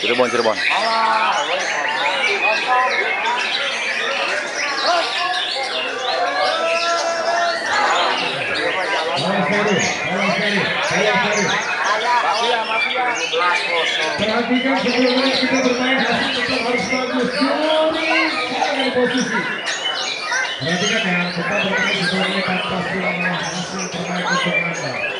Cirebon, Cirebon. Perhatikan kita bermain hasil tetap harus bagus. Di posisi. Perhatikan ya, kita bermain sebelumnya tanpa hasil terbaik untuk anda.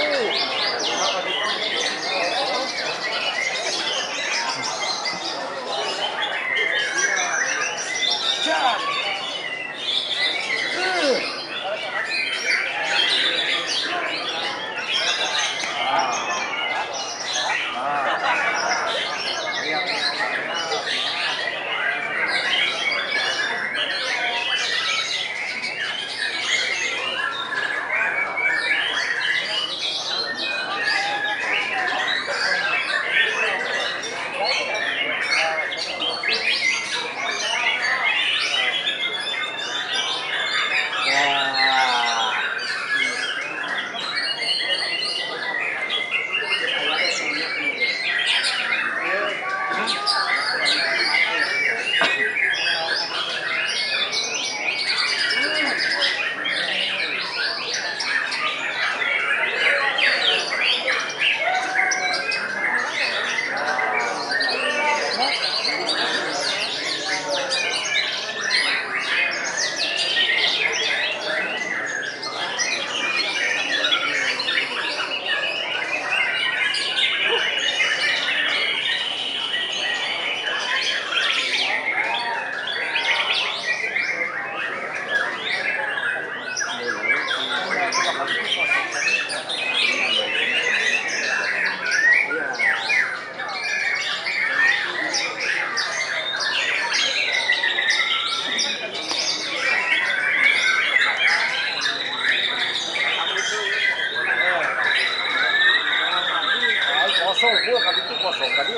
Ooh. Kosong gua tadi kosong Mari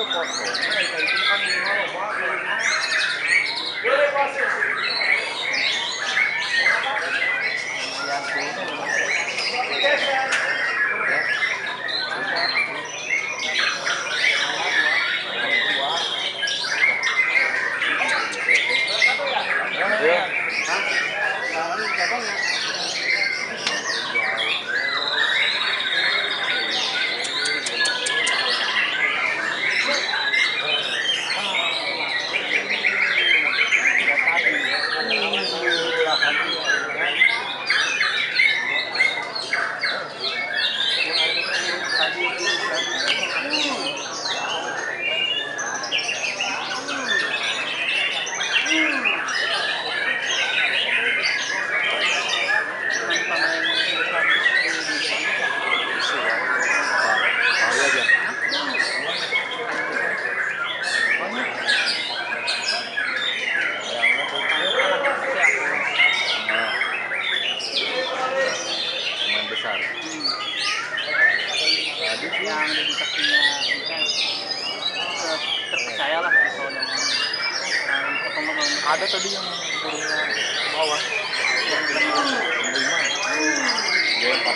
besar. Tadi sih yang ada di kakinya ini kan ter- terpercaya lah soal yang yang ketemu ada tadi yang bawah. Yang lima. Dia empat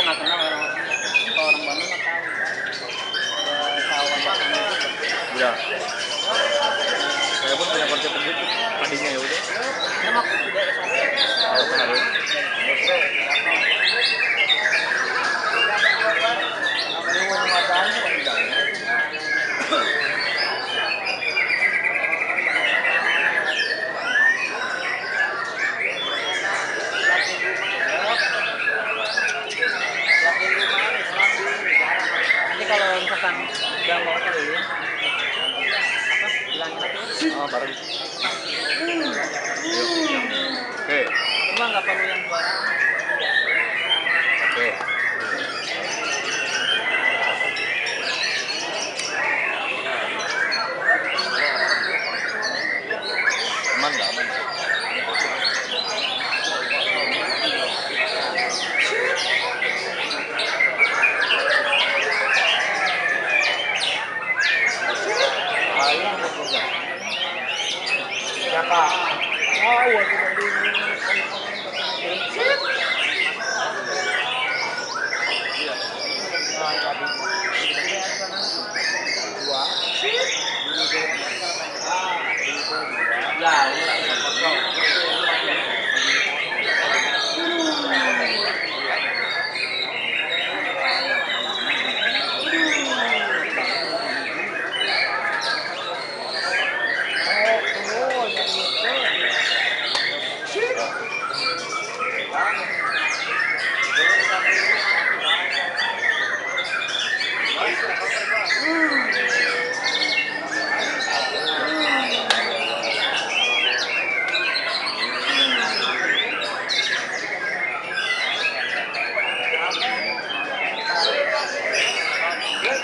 gue nggak kenal orang orang Bandung nggak tahu. Udah iya. saya pun punya konsep begitu tadinya ya udah. Memang tidak ada apa bilangin aja. Oh, bareng. Oke, Cuma nggak perlu yang juara. oke. Aman nggak aman? Ya kak. Tahu aku tadi. Nah,